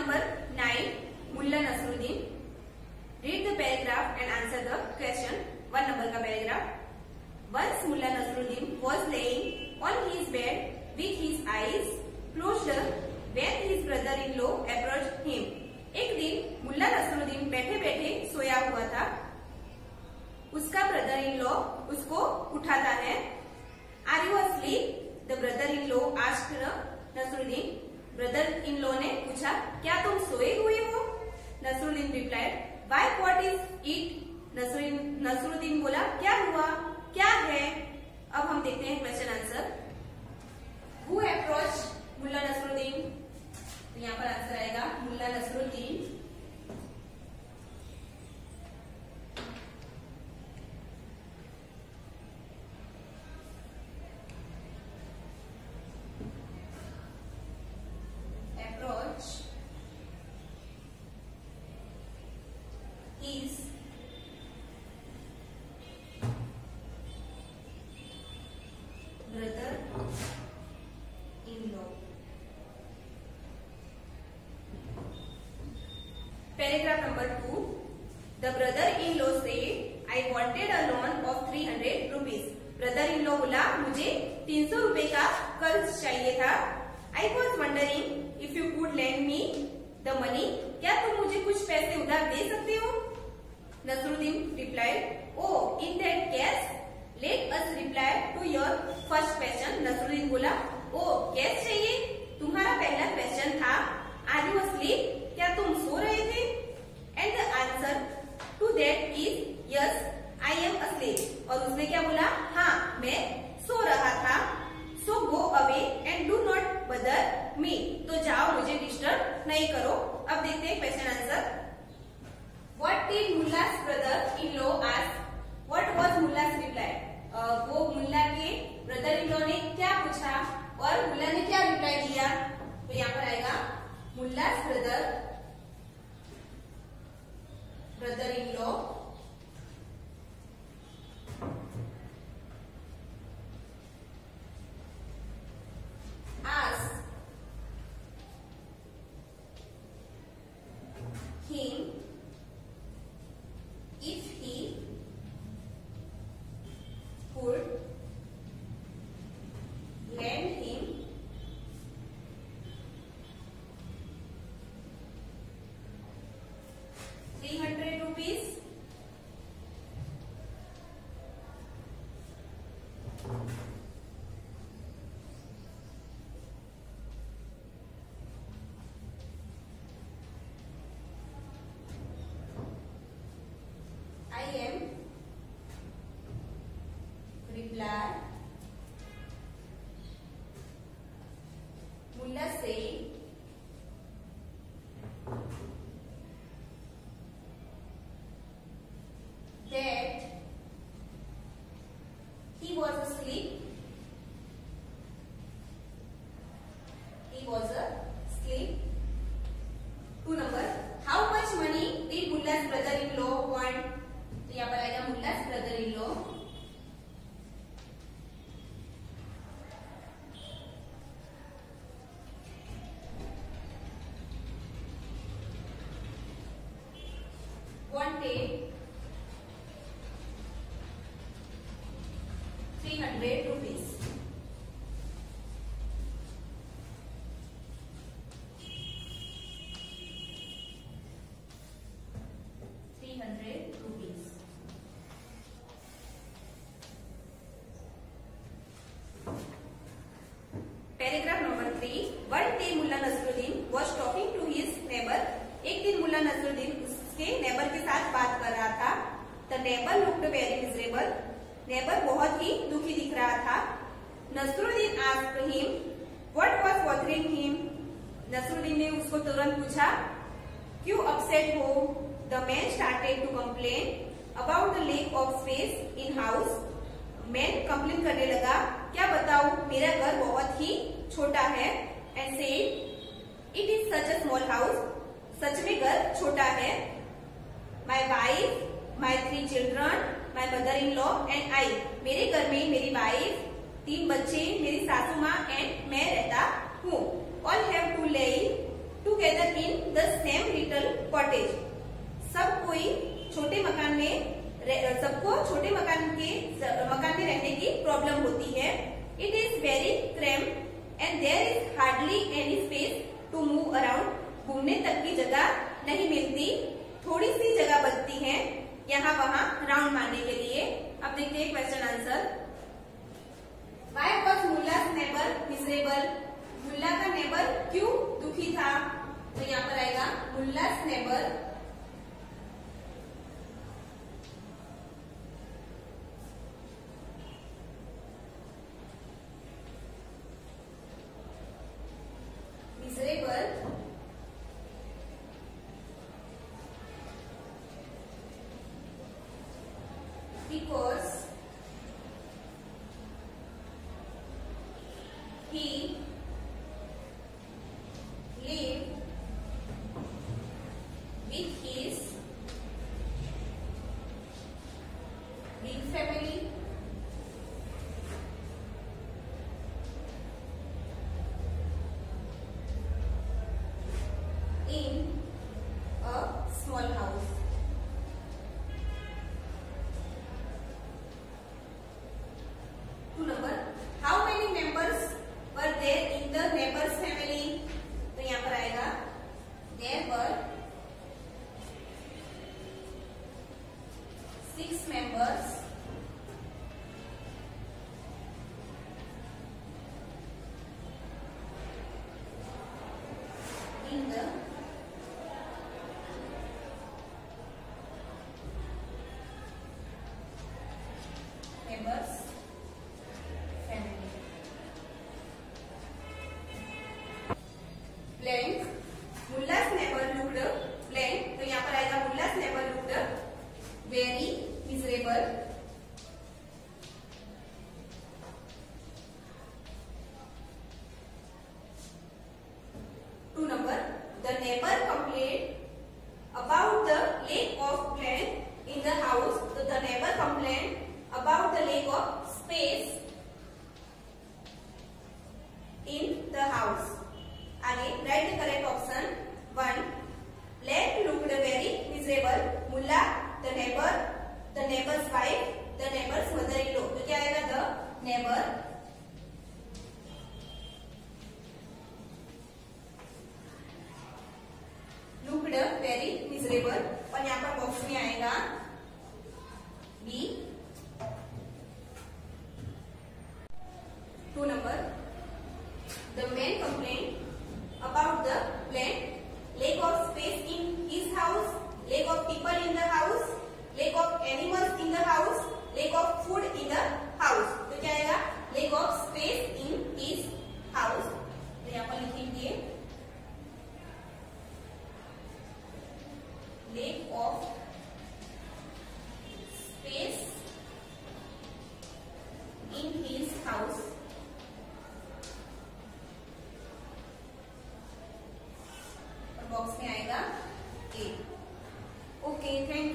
number 9 Mulla Nasruddin read the paragraph and answer the question one number ka paragraph once Mulla Nasruddin was laying on his bed with his eyes closed when his brother-in-law approached him एक दिन मुल्ला नसरुद्दीन बैठे बैठे सोया हुआ था उसका brother in law उसको उठाता है are you asleep the brother in law ask Nasruddin brother, in law ने पूछा, क्या तुम सोए हुए हो? Nasruddin replied why what is it Nasruddin बोला, क्या हुआ? क्या है? अब हम देखते हैं question answer who approach mullah Nasruddin यहाँ पर आंसर आएगा mullah Nasruddin paragraph number two the brother in law said I wanted a loan of three hundred rupees brother in law बोला, मुझे तीन सौ रूपए का कर्ज चाहिए था। I was wondering if you could lend me the money क्या तुम मुझे कुछ पैसे उधार दे सकते हो? Nasruddin reply oh in that case let us reply to your first question Nasruddin बोला मी तो जाओ, मुझे डिस्टर्ब नहीं करो। अब देखते हैं question answer what did mullah's brother in law ask what was मुल्लास reply वो मुल्ला के ब्रदर इन लॉ ने क्या पूछा और मुल्ला ने क्या रिप्लाई दिया तो यहाँ पर आएगा mullah's brother replied, Mullah said, that he was asleep. He was neighbour looked very miserable. Neighbour बहुत ही दुखी दिख रहा था। Nasruddin asked him what was bothering him Nasruddin ने उसको तुरंत पूछा, क्यों अपसेट हो? The man started to complain about the lack of space in house man complain करने लगा, क्या बताऊ? मेरा घर बहुत ही छोटा है। And said it is such a small house सच में घर छोटा है। My wife children my mother in law and I मेरे घर में मेरी वाइफ तीन बच्चे, मेरी सासू माँ एंड मैं रहता हूँ। All have to live together in the same little cottage सब कोई छोटे मकान में सबको छोटे मकान के मकान में रहने की प्रॉब्लम होती है। It is very cramped and there is hardly any space to move around घूमने तक की जगह नहीं मिलती। थोड़ी सी जगह बचती है। यहाँ वहाँ राउंड मारने के लिए। अब देखते हैं question answer six members. say